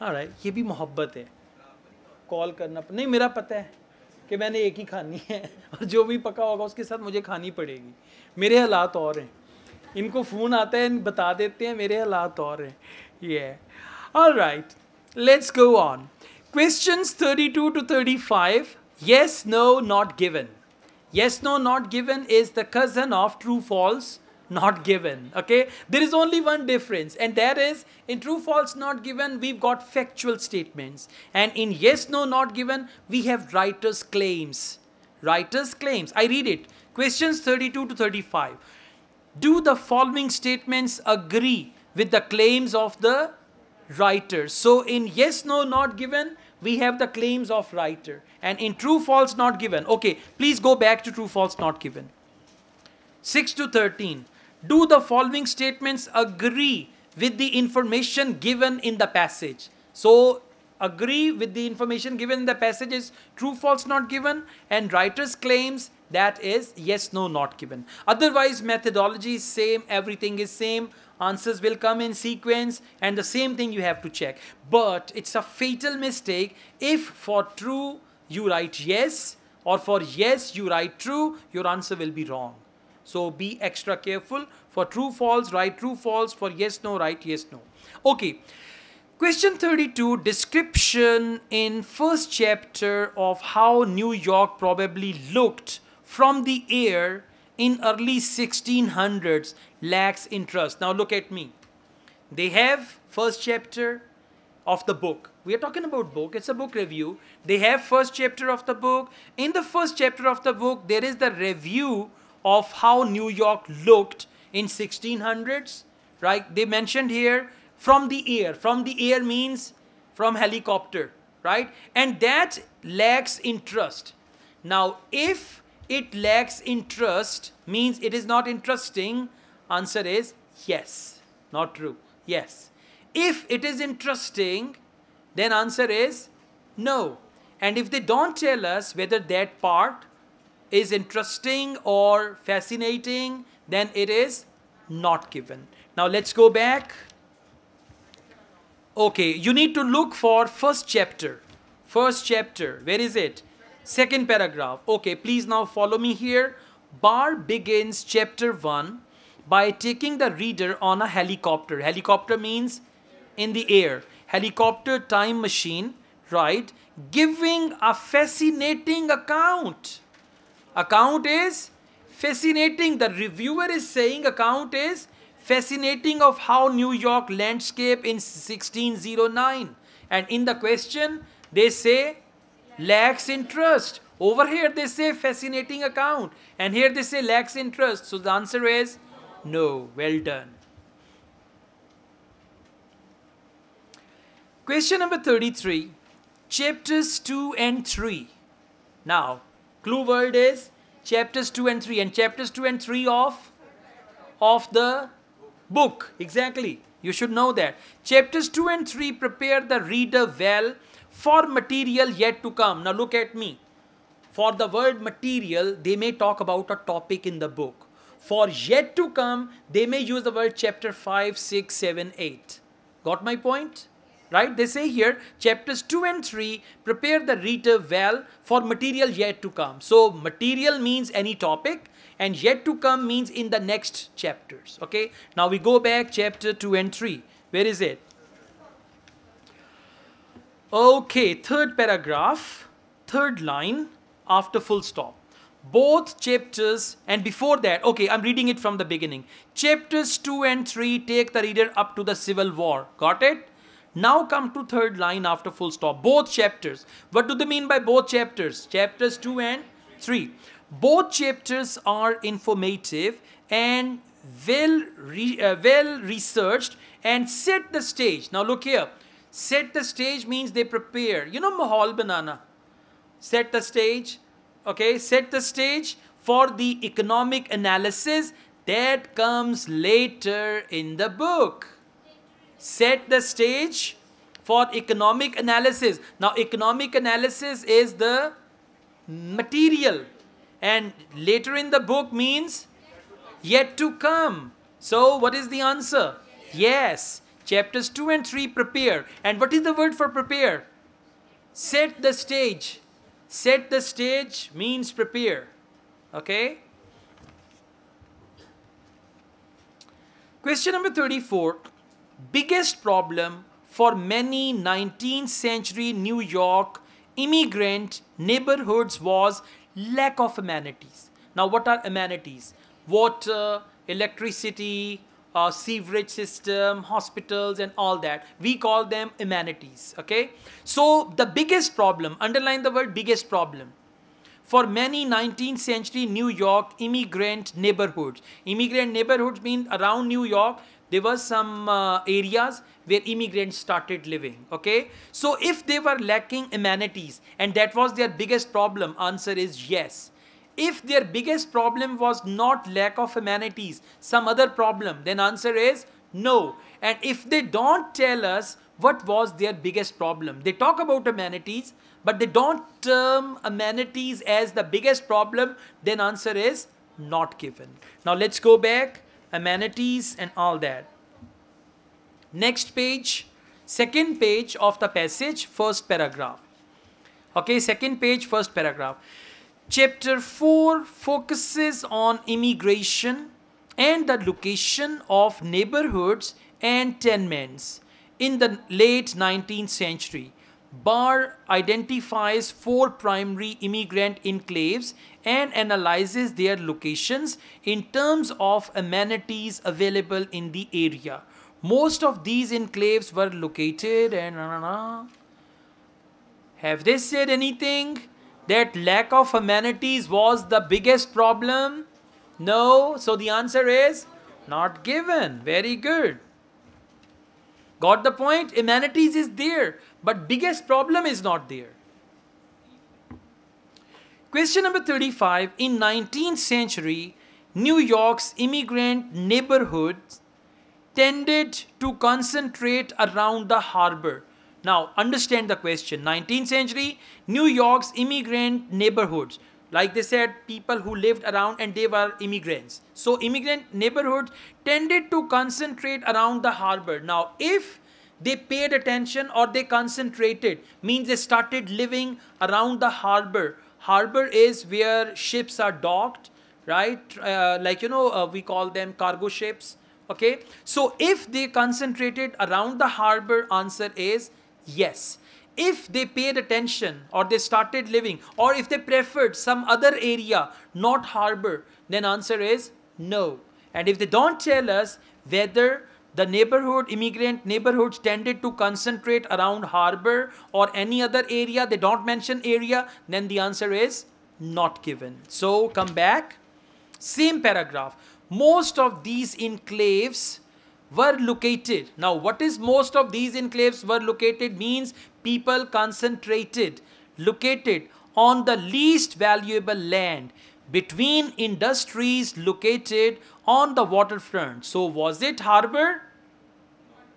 right. ये भी मोहब्बत है। कॉल करना नहीं, मेरा पता है कि मैंने एक ही खानी है और जो भी पका होगा उसके साथ मुझे खानी पड़ेगी। मेरे हालात और हैं। इनको फ़ोन आता है, बता देते हैं, मेरे हालात और हैं। ये all right let's go on question thirty two 35 yes, no, not given. Yes, no, not given is the cousin of true false. Not given okay there is only one difference and that is in true false not given we've got factual statements and in yes no not given we have writers claims writers claims i read it questions 32 to 35 do the following statements agree with the claims of the writer? So in yes, no, not given, we have the claims of writer. And in true, false, not given. Okay, please go back to true, false, not given. 6 to 13. Do the following statements agree with the information given in the passage? So agree with the information given in the passage is true, false, not given, and writer's claims that is yes no not given. Otherwise methodology is same everything is same answers will come in sequence and the same thing you have to check. But it's a fatal mistake if for true you write yes or for yes you write true your answer will be wrong so be extra careful for true false right true false for yes no right yes no okay Question 32 description in first chapter of how New York probably looked from the air in early 1600s lacks interest. Now look at me. They have first chapter of the book. We are talking about book. It's a book review. They have first chapter of the book. In the first chapter of the book, there is the review of how New York looked in 1600s. Right? They mentioned here from the air. From the air means from helicopter. Right? And that lacks interest. Now, if it lacks interest means it is not interesting answer is yes not true yes if it is interesting then answer is no and if they don't tell us whether that part is interesting or fascinating then it is not given now let's go back okay you need to look for first chapter first chapter where is it Second paragraph. Okay, please now follow me here. Barr begins chapter 1 by taking the reader on a helicopter. Helicopter means in the air. Helicopter time machine, right? Giving a fascinating account. Account is fascinating. The reviewer is saying account is fascinating of how New York landscape in 1609. And in the question, they say lacks interest. Over here they say fascinating account and here they say lacks interest. So the answer is no. Well done. Question number 33. Chapters 2 and 3. Now, clue word is chapters 2 and 3 and chapters 2 and 3 of of the book. Exactly. You should know that. Chapters 2 and 3 prepare the reader well for material yet to come. Now look at me. For the word material, they may talk about a topic in the book. For yet to come, they may use the word chapter 5, 6, 7, 8. Got my point? Right? They say here, chapters 2 and 3 prepare the reader well for material yet to come. So, material means any topic, and yet to come means in the next chapters. Okay? Now we go back, chapter 2 and 3. Where is it? Okay, third paragraph, third line after full stop. Both chapters, and before that, okay, I'm reading it from the beginning. Chapters 2 and 3 take the reader up to the Civil War. Got it? Now come to third line after full stop. Both chapters. What do they mean by both chapters? Chapters 2 and 3. Both chapters are informative and well, re, uh, well researched and set the stage. Now look here. Set the stage means they prepare. You know mahal banana. Set the stage. Okay, set the stage for the economic analysis that comes later in the book. Set the stage for economic analysis. Now, economic analysis is the material, and later in the book means yet to come. So, what is the answer? Yes, Chapters 2 and 3 prepare. And what is the word for prepare? Set the stage. Set the stage means prepare. Okay? Question number 34 Biggest problem for many 19th century New York immigrant neighborhoods was lack of amenities. Now, what are amenities? Water, electricity, uh, sewerage system, hospitals, and all that. We call them amenities. Okay. So the biggest problem, underline the word biggest problem. For many 19th century New York immigrant neighborhoods, immigrant neighborhoods mean around New York, there were some uh, areas where immigrants started living. Okay. So if they were lacking amenities and that was their biggest problem, answer is yes if their biggest problem was not lack of amenities, some other problem, then answer is no. And if they don't tell us what was their biggest problem, they talk about amenities, but they don't term amenities as the biggest problem, then answer is not given. Now let's go back, amenities and all that. Next page, second page of the passage, first paragraph. Okay, second page, first paragraph. Chapter 4 focuses on immigration and the location of neighborhoods and tenements. In the late 19th century, Barr identifies four primary immigrant enclaves and analyzes their locations in terms of amenities available in the area. Most of these enclaves were located and have they said anything? that lack of amenities was the biggest problem? No. So the answer is not given. Very good. Got the point? Amenities is there, but biggest problem is not there. Question number 35. In 19th century, New York's immigrant neighborhoods tended to concentrate around the harbor. Now, understand the question. 19th century, New York's immigrant neighborhoods. Like they said, people who lived around and they were immigrants. So, immigrant neighborhoods tended to concentrate around the harbor. Now, if they paid attention or they concentrated, means they started living around the harbor. Harbor is where ships are docked, right? Uh, like, you know, uh, we call them cargo ships. Okay. So, if they concentrated around the harbor, answer is Yes. If they paid attention or they started living or if they preferred some other area, not harbor, then answer is no. And if they don't tell us whether the neighborhood, immigrant neighborhoods tended to concentrate around harbor or any other area, they don't mention area, then the answer is not given. So come back. Same paragraph. Most of these enclaves were located. Now, what is most of these enclaves were located means people concentrated, located on the least valuable land between industries located on the waterfront. So, was it harbor?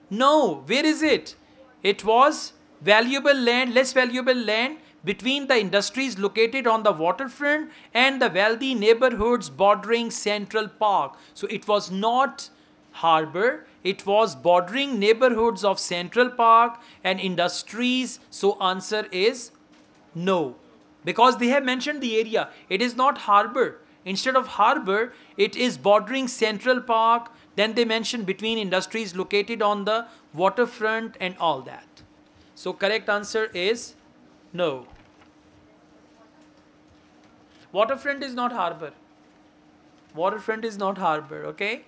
No. Where is it? It was valuable land, less valuable land between the industries located on the waterfront and the wealthy neighborhoods bordering Central Park. So, it was not harbor. It was bordering neighborhoods of Central Park and industries. So answer is no. Because they have mentioned the area. It is not harbor. Instead of harbor, it is bordering Central Park. Then they mention between industries located on the waterfront and all that. So correct answer is no. Waterfront is not harbor. Waterfront is not harbor, okay?